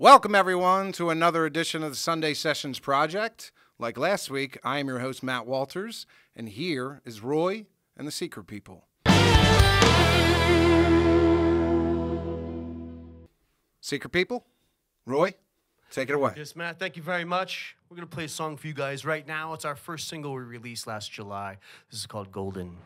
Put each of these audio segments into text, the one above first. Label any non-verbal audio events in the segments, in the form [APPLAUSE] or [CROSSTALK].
Welcome, everyone, to another edition of the Sunday Sessions Project. Like last week, I am your host, Matt Walters, and here is Roi and the Secret People. Secret People, Roi, take it away. Yes, Matt, thank you very much. We're going to play a song for you guys right now. It's our first single we released last July. This is called Golden.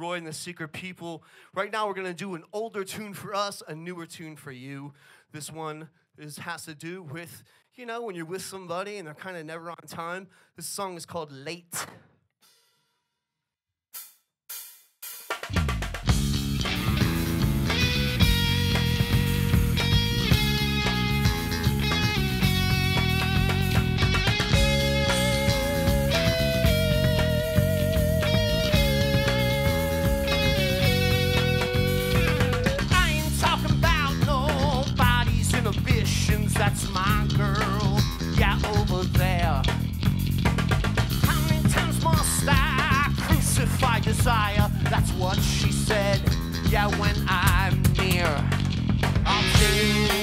Roi and the Secret People. Right now, we're going to do an older tune for us, a newer tune for you. This one is, has to do with, you know, when you're with somebody and they're kind of never on time. This song is called Late. desire. That's what she said. Yeah, when I'm near, I'll see.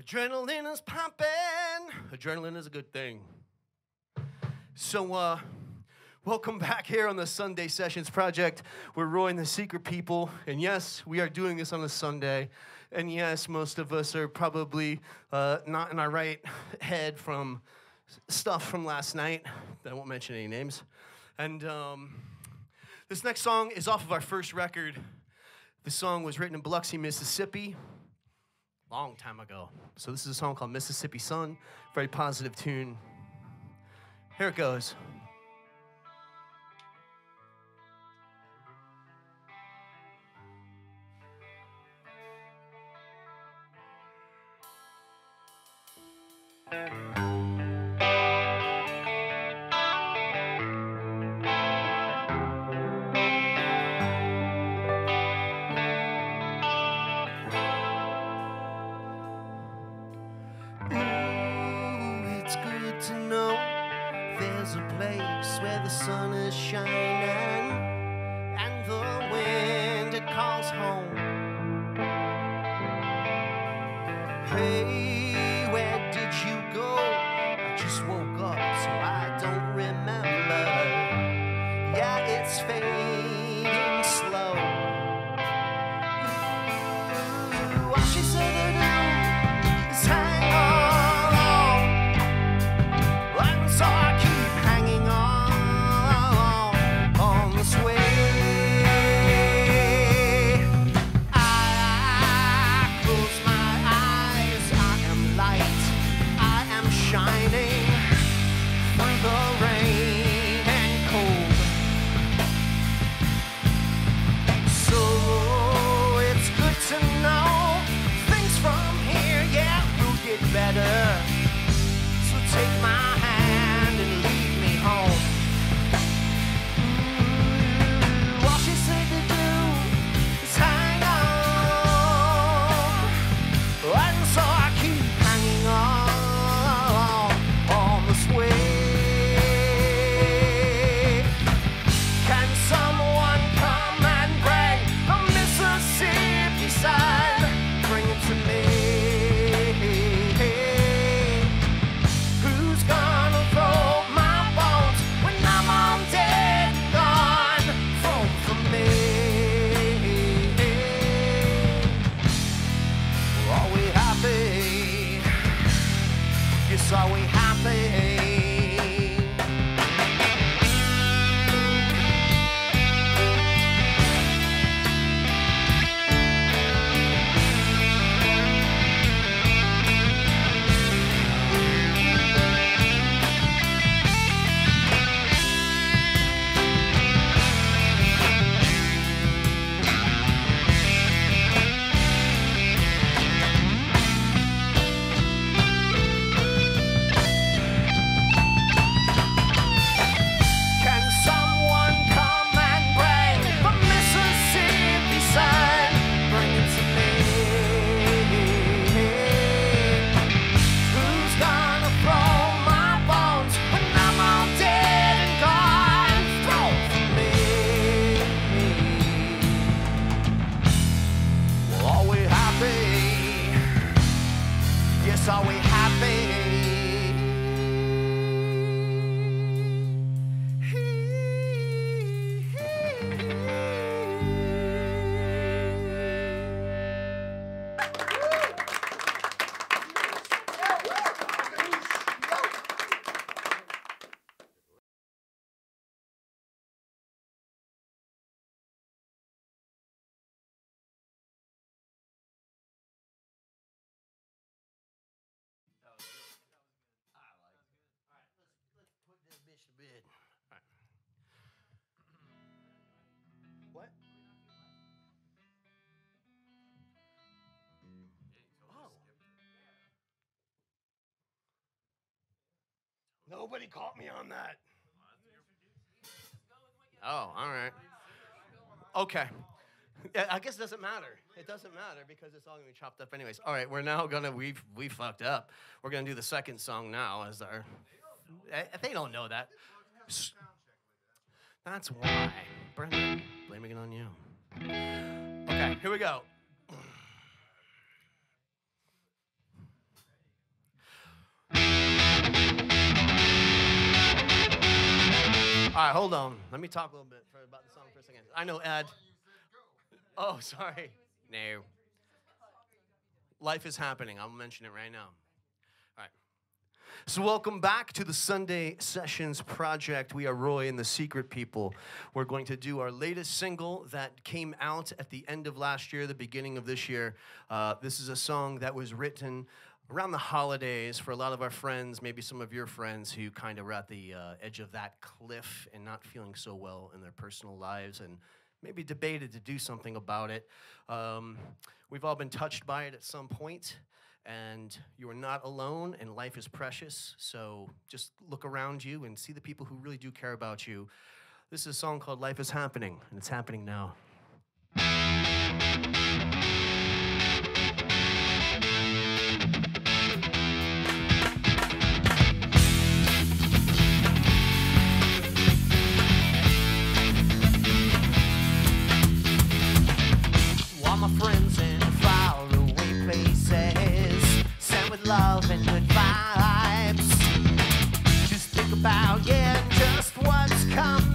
Adrenaline is pumping. Adrenaline is a good thing. So, uh, welcome back here on the Sunday Sessions Project. We're Roi and the Secret People. And yes, we are doing this on a Sunday. And yes, most of us are probably uh, not in our right head from stuff from last night. I won't mention any names. And um, this next song is off of our first record. The song was written in Biloxi, Mississippi long time ago. So this is a song called Mississippi Sun, very positive tune. Here it goes. you so happy. Nobody caught me on that. Oh, all right. Okay. I guess it doesn't matter. It doesn't matter because it's all gonna be chopped up anyways. All right, we're now gonna we've we fucked up. We're gonna do the second song now as our. eh, They don't know that. That's why. Brendan, blaming it on you. Okay, here we go. All right, hold on. Let me talk a little bit for, about the song for a second. I know Ed. Oh, sorry. No. Life is happening. I'll mention it right now. All right. So, welcome back to the Sunday Sessions Project. We are Roi and the Secret People. We're going to do our latest single that came out at the end of last year, the beginning of this year. Uh, this is a song that was written around the holidays for a lot of our friends, maybe some of your friends who kind of were at the uh, edge of that cliff and not feeling so well in their personal lives and maybe debated to do something about it. Um, we've all been touched by it at some point, and you are not alone, and life is precious. So just look around you and see the people who really do care about you. This is a song called Life is Happening, and it's happening now. Yeah, just what's coming.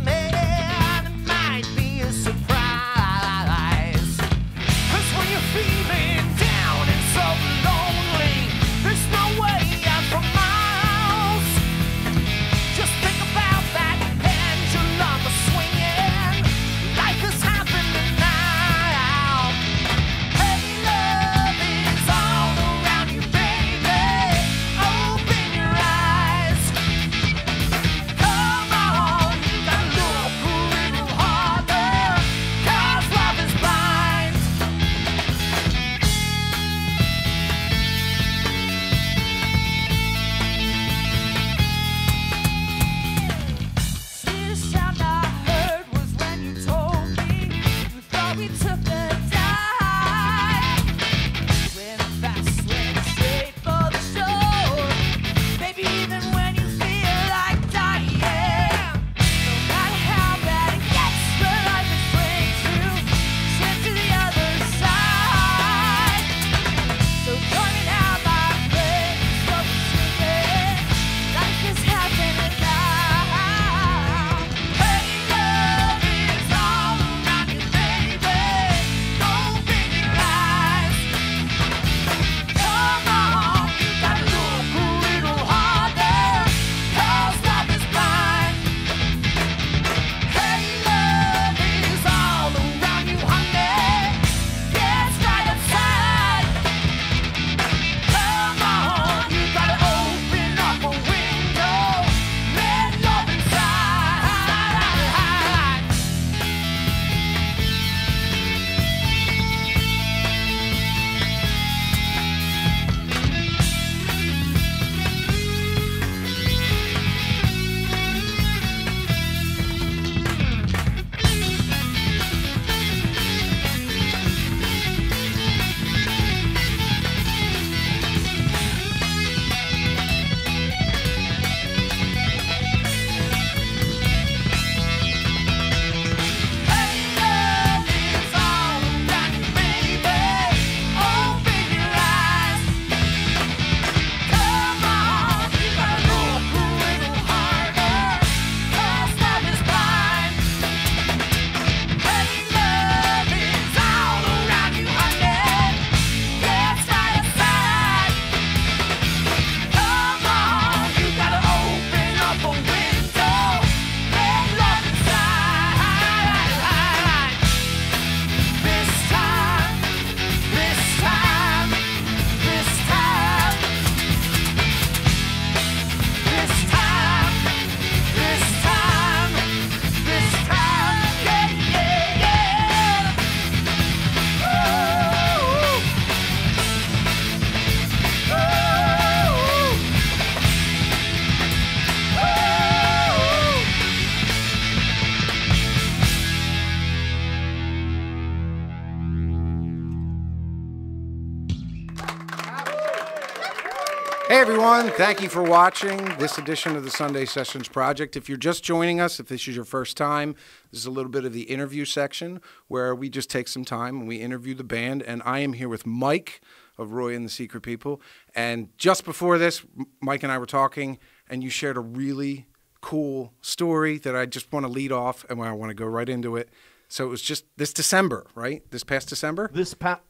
Everyone, thank you for watching this edition of the Sunday Sessions Project. If you're just joining us, if this is your first time, this is a little bit of the interview section where we just take some time and we interview the band. And I am here with Mike of Roi and the Secret People. And just before this, Mike and I were talking, and you shared a really cool story that I just want to lead off and I want to go right into it. So it was just this December, right? This past December? This past,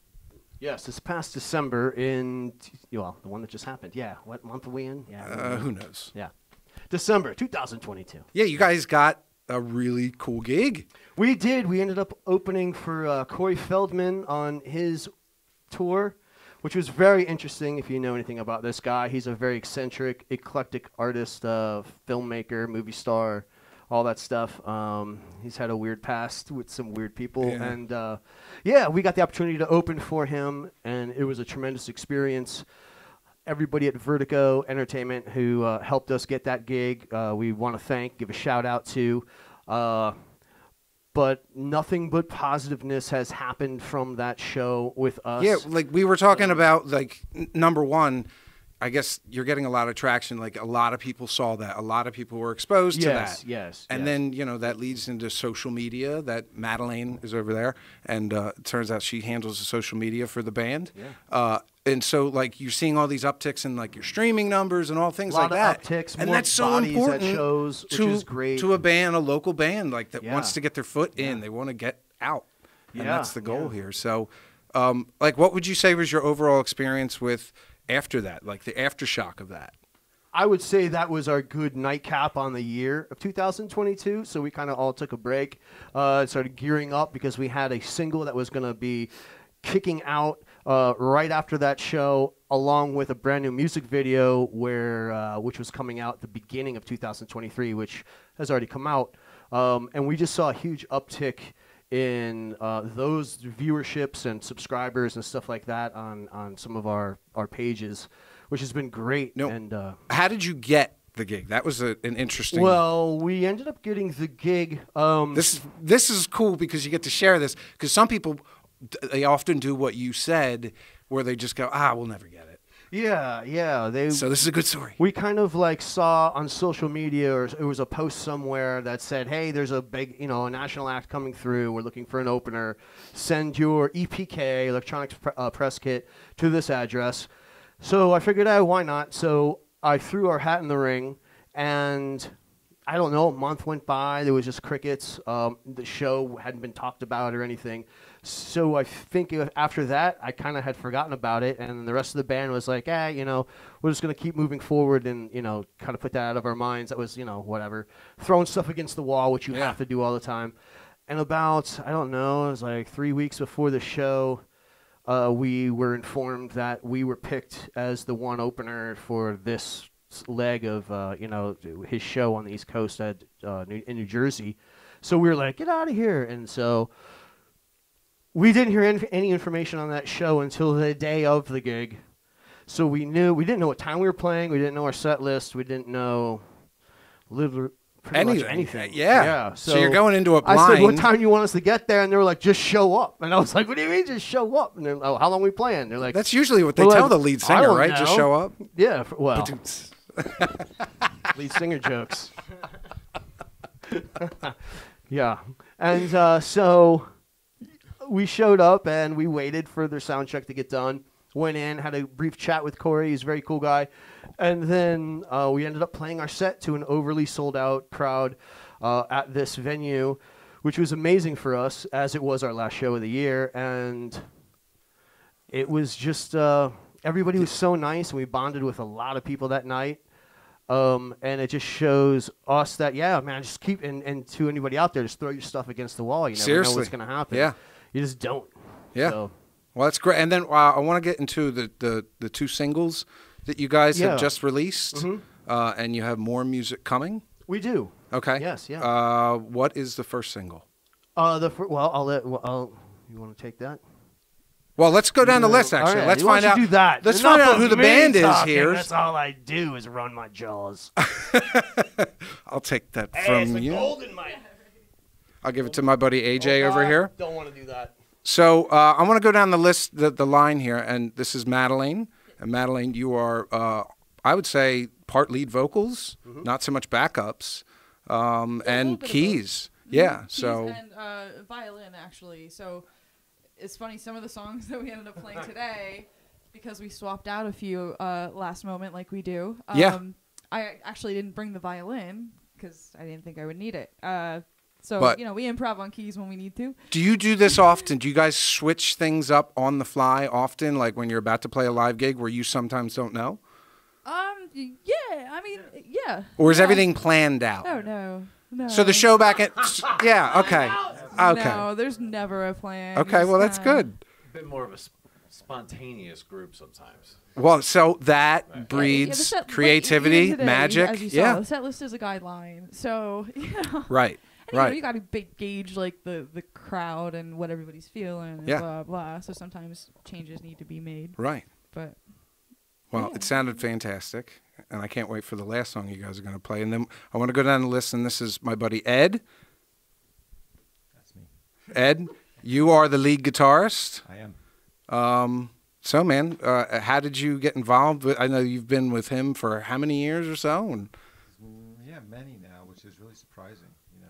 yes, this past December in, well, the one that just happened. Yeah, what month are we in? Yeah, Uh, who knows? yeah, December 2022. Yeah, you guys got a really cool gig. We did. We ended up opening for uh, Corey Feldman on his tour, which was very interesting. If you know anything about this guy, he's a very eccentric, eclectic artist, uh, filmmaker, movie star, all that stuff. Um, he's had a weird past with some weird people, Yeah. and uh, yeah, we got the opportunity to open for him, and it was a tremendous experience everybody at Vertigo Entertainment who uh, helped us get that gig. Uh, we want to thank, give a shout out to. Uh, but nothing but positiveness has happened from that show with us. Yeah, like we were talking about, like n- number one, I guess you're getting a lot of traction. Like a lot of people saw that, a lot of people were exposed to that. yes, And yes. then you know that leads into social media. That Madelaine is over there, and uh, it turns out she handles the social media for the band. Yeah. Uh, and so like you're seeing all these upticks in like your streaming numbers and all things like that. upticks, and more that's so important shows, which to is great. to a band, a local band like that Yeah. wants to get their foot in. They want to get out. And Yeah, that's the goal yeah. here. So, um, like, what would you say was your overall experience with after that, like the aftershock of that? I would say that was our good nightcap on the year of 2022. So we kind of all took a break, uh, started gearing up because we had a single that was going to be kicking out uh, right after that show, along with a brand new music video, where uh, which was coming out the beginning of 2023, which has already come out, um, and we just saw a huge uptick in uh, those viewerships and subscribers and stuff like that on on some of our our pages, which has been great. No. And uh, How did you get the gig? That was a, an interesting. well, we ended up getting the gig. Um, this is this is cool because you get to share this because some people they often do what you said, where they just go, ah, we'll never get it. Yeah, yeah. They So this is a good story. we kind of like saw on social media or it was a post somewhere that said hey there's a big you know a national act coming through. We're looking for an opener. Send your epk electronic uh, press kit to this address. So i figured out why not? So i threw our hat in the ring and i don't know a month went by. There was just crickets. Um, the show hadn't been talked about or anything so I think after that, I kind of had forgotten about it, and the rest of the band was like, "Eh, you know, we're just gonna keep moving forward, and you know, kind of put that out of our minds." That was, you know, whatever, throwing stuff against the wall, which you Yeah. have to do all the time. And about, I don't know, it was like three weeks before the show, uh, we were informed that we were picked as the one opener for this leg of, uh, you know, his show on the East Coast at uh, New- in New Jersey. So we were like, "Get out of here!" And so we didn't hear any, any information on that show until the day of the gig. So we knew we didn't know what time we were playing. We didn't know our set list. We didn't know much Anything. anything. Yeah. yeah. So you're going into a I said, "What time do you want us to get there?" And they were like, "Just show up." And I was like, "What do you mean, just show up?" And they're, "Oh, how long we playing?" They're like, That's usually what they tell like, the lead singer, right? Just show up. "Yeah, for, well, [LAUGHS] lead singer jokes. [LAUGHS] yeah, and uh, so we showed up and we waited for their sound check to get done. Went in, had a brief chat with Corey. He's a very cool guy, and then uh, we ended up playing our set to an overly sold out crowd uh, at this venue, which was amazing for us as it was our last show of the year, and it was just uh, everybody was so nice, and we bonded with a lot of people that night. Um, and it just shows us that yeah, man, just keep and, and to anybody out there, just throw your stuff against the wall. You never know what's gonna happen. Yeah. You just don't. Yeah. So, Well, that's great. And then uh, I want to get into the, the, the two singles that you guys Yeah. have just released, Mhm. uh, and you have more music coming. we do. Okay. Yes, yeah. Uh, what is the first single? Uh, the fir- well, I'll let. Well, I'll, you want to take that? Well, let's go down the list. Actually, right, let's find out. Do that. Let's Enough find out who the band is here. That's all I do is run my jaws. [LAUGHS] I'll take that hey, from you. Golden mic. I'll give it to my buddy AJ Oh, over here. Don't want to do that. So uh, I want to go down the list, the, the line here, and this is Madelaine. And Madelaine, you are uh, I would say part lead vocals, Mm-hmm. not so much backups, um, little and bit of both. keys. Yeah. Keys So and uh, violin actually. So it's funny some of the songs [LAUGHS] that we ended up playing [LAUGHS] today because we swapped out a few uh, last moment like we do. Um, Yeah. I actually didn't bring the violin because I didn't think I would need it. Uh, so But- you know we improv on keys when we need to. Do you do this often? Do you guys switch things up on the fly often, like when you're about to play a live gig where you sometimes don't know? Um. Yeah. I mean. Yeah. Or is Yeah. everything planned out? Oh no. No. So the show back at. Yeah, okay. [LAUGHS] Okay. No, there's never a plan. Okay, well, that's kinda- good. A bit more of a sp- spontaneous group sometimes. Well, so that Yeah, yeah, breeds set- creativity, even today, magic. As you saw, yeah. the set list is a guideline. So [LAUGHS] you know. Right. And, you know, Right. you got to ba- gauge like the the crowd and what everybody's feeling. And Yeah. Blah blah. So sometimes changes need to be made. Right. But Well, Yeah. it sounded fantastic, and I can't wait for the last song you guys are going to play. And then I want to go down the list, and this is my buddy Ed. That's me. Ed, you are the lead guitarist. I am. Um, so, man, uh, how did you get involved? With, I know you've been with him for how many years or so? And Mm, yeah, many now, which is really surprising.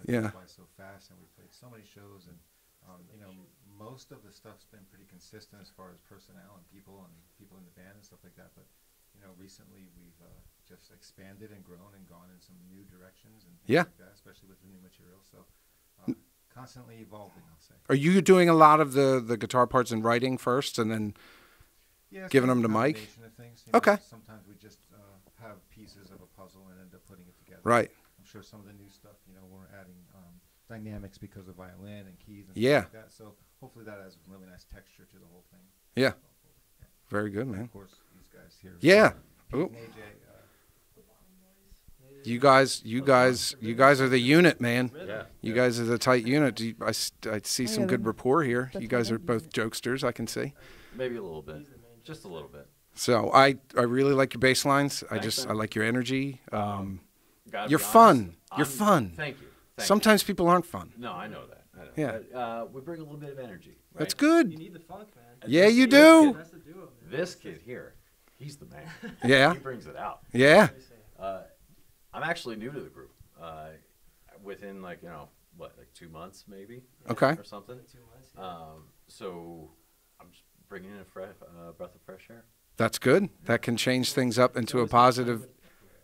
You know, it Yeah. so fast, and we played so many shows, and um, you know, most of the stuff's been pretty consistent as far as personnel and people and people in the band and stuff like that. But you know, recently we've uh, just expanded and grown and gone in some new directions and things Yeah. like that, especially with the new material. So uh, constantly evolving, I'll say. are you doing a lot of the, the guitar parts in writing first, and then Yeah, Giving them to Mike? Things, you know, Okay. Sometimes we just uh, have pieces of a puzzle and end up putting it together. right? I'm sure some of the new stuff, you know, we're adding um, dynamics because of violin and keys and Yeah. stuff like that. So hopefully that adds some really nice texture to the whole thing. Yeah. going. Yeah. Very good, man. Of course, these guys here. Yeah. Pete Ooh. and AJ, uh, You guys, you guys, you guys are the unit, man. Yeah. You guys are the tight unit. Do you- I, s- I see some good rapport here. You guys are both jokesters, I can see. Maybe a little bit. Just a little bit. So I, I really like your bass lines. I just. I like your energy. Um, Gotta You're fun. You're I'm- fun. Thank you. Thank sometimes people aren't fun. No, I know that. I know. Yeah. But, uh, we bring a little bit of energy. That's good. You need the funk, man. And Yeah, you do. kid- That's the duo. This kid here, he's the man. [LAUGHS] Yeah. he brings it out. Yeah. Uh, I'm actually new to the group. Uh, within like you know what, like two months maybe. Okay. Or something. Two months. yeah. Um, so I'm just bringing in a fresh uh, breath of fresh air. That's good. That can change things up into a Always been fun positive. with-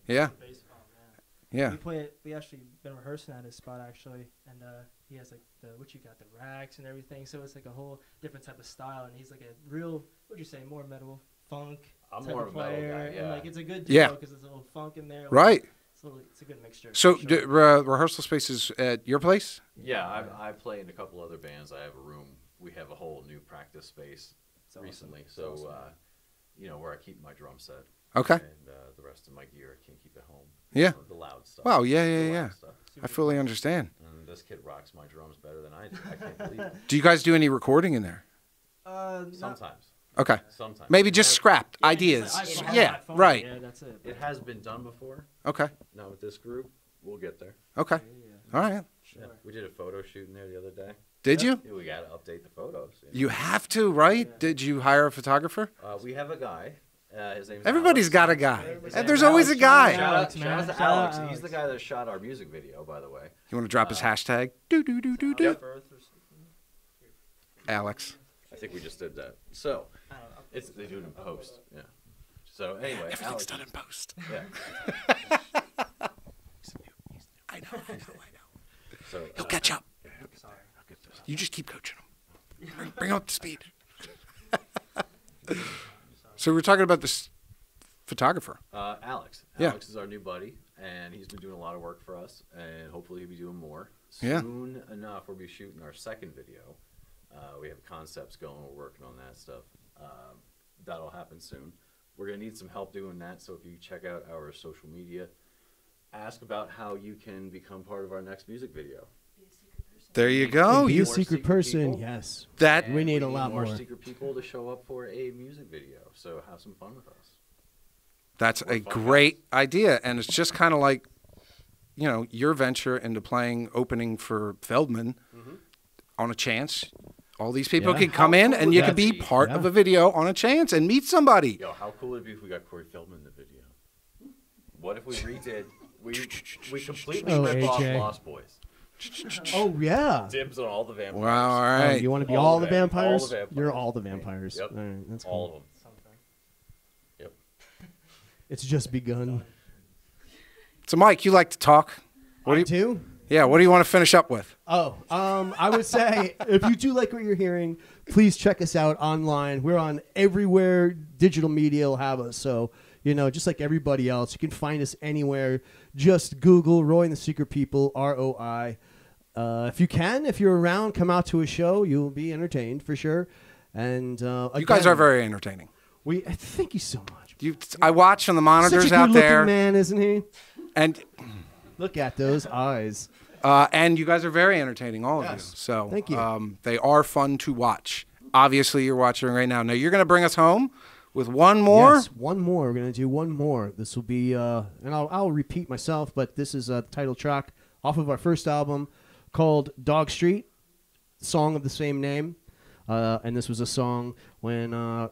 Yeah. with bass. Oh, man. Yeah. We play. We actually been rehearsing at his spot actually, and uh, he has like the what you got the racks and everything. So it's like a whole different type of style, and he's like a real. What'd you say? More metal funk. I'm type more of of metal player, guy, and like it's a good Yeah. duo because there's a little funk in there. Right. It's a, little, it's a good mixture. So for d- sure. uh, rehearsal spaces at your place? Yeah, I, I play in a couple other bands. I have a room. We have a whole new practice space It's awesome. recently. It's So, awesome, uh, you know, where I keep my drum set. Okay. And uh, the rest of my gear I can't keep at home. Yeah. So the loud stuff. Wow, yeah, yeah, yeah. I fully understand. And this kid rocks my drums better than I do. I can't believe it. [LAUGHS] Do you guys do any recording in there? Uh, Sometimes. Okay. Sometimes. Maybe just has- scrapped yeah, ideas. just like iPhone, Yeah, iPhone, right. Yeah, that's it. It has been done before. Okay. Not with this group. We'll get there. Okay. Yeah, All right. sure. Yeah. We did a photo shoot in there the other day. Did you? Yeah, we got to update the photos. know. You have to, right? Did you hire a photographer? Uh, we have a guy. Uh, his name's Everybody's Alex. got a guy. His And there's always a guy. Shout out, Alex, shout out to Shout out Alex. He's the guy that shot our music video, by the way. You want to drop his Uh, hashtag? Do do do do do. Yep. Alex. I think we just did that. So I don't know. it's they do it in post. Yeah. So anyway, Everything's Alex, done in post. Yeah. [LAUGHS] I know. I know. I know. So He'll uh, catch up. Sorry. You just keep coaching him. Bring, bring him up to speed. [LAUGHS] so we're talking about this photographer. Uh, Alex. Yeah. Alex is our new buddy, and he's been doing a lot of work for us, and hopefully he'll be doing more. Yeah. Soon enough, we'll be shooting our second video. Uh, we have concepts going. We're working on that stuff. Um, that'll happen soon. We're gonna need some help doing that. So if you check out our social media, ask about how you can become part of our next music video. There you go. be You a secret secret person. people? Yes. that And We need a lot more more. secret people to show up for a music video. So have some fun with us. That's We're a fun great idea, and it's just kind of like, you know, your venture into playing opening for Feldman mm-hmm. on a chance. All these people Yeah. could come How in, cool and you that could be be? part of a video on a chance and meet somebody. Yo, how cool would it be if we got Corey Feldman in the video? What if we redid? We we completely Oh, rip off Lost Boys. Oh yeah. Dibs on all the vampires. Wow, all Oh, you want to be All all, the the vamp- all the vampires? vampires. You're all the vampires. Yep. All right, that's all of them. Yep. It's just begun. so, Mike, you like to talk. What do you? too? Yeah. What do you want to finish up with? Oh, um, I would say if you do like what you're hearing, please check us out online. We're on everywhere digital media will have us. So, you know, just like everybody else, you can find us anywhere. Just Google Roi and the Secret People, R O I. Uh, if you can, if you're around, come out to a show. You'll be entertained for sure. And uh, You guys are very entertaining. We thank you so much. You, I watch on the monitors Such a out there, man, isn't he? and Look at those eyes. uh, and you guys are very entertaining, all of you. So Thank you. Um, they are fun to watch. Obviously, you're watching right now. Now you're going to bring us home with one more. Yes, one more. We're gonna do one more. This will be, uh, and I'll, I'll repeat myself, but this is a title track off of our first album called Dog Street, song of the same name, uh, and this was a song when uh,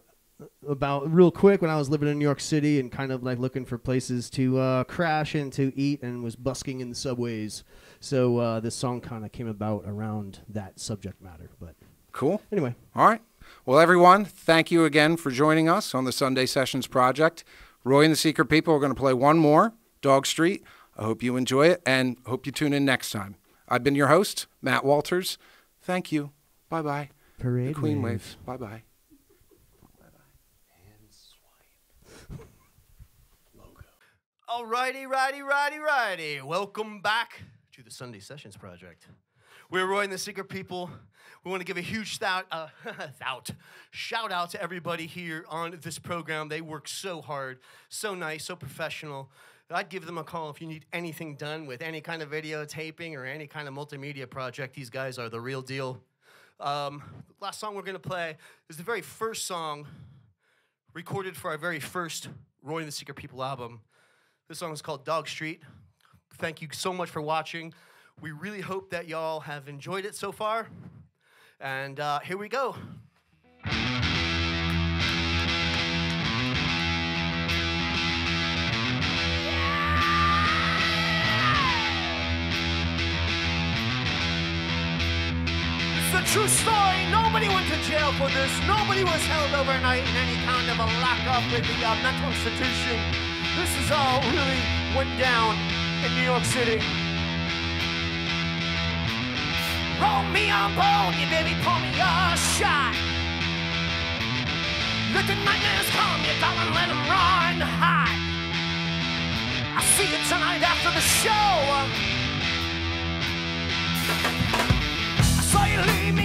about real quick when I was living in New York City and kind of like looking for places to uh, crash and to eat and was busking in the subways. So uh, this song kind of came about around that subject matter. But Cool. anyway, All right. Well, everyone, thank you again for joining us on the Sunday Sessions Project. Roi and the Secret People are going to play one more, Dog Street. I hope you enjoy it and hope you tune in next time. I've been your host, Matt Walters. Thank you. Bye bye. parade The Queen wave. Waves. Bye bye. Alrighty, righty, righty, righty. righty. Welcome back to the Sunday Sessions Project. We're Roi and the Secret People. We want to give a huge shout, uh, [LAUGHS] shout, shout out to everybody here on this program. They work so hard, so nice, so professional. I'd give them a call if you need anything done with any kind of videotaping or any kind of multimedia project. These guys are the real deal. Um, last song we're going to play is the very first song recorded for our very first Roi and the Secret People album. This song is called Dog Street. Thank you so much for watching. We really hope that y'all have enjoyed it so far. And uh, here we go. It's a true story. Nobody went to jail for this. Nobody was held overnight in any kind of a lockup with the uh, mental institution. This is all really went down in New York City. Roll me on bone, you baby, pull me a shot. Let the nightmares come, you darling, let them run hot. I'll see you tonight after the show. I you leave me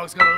dog's gonna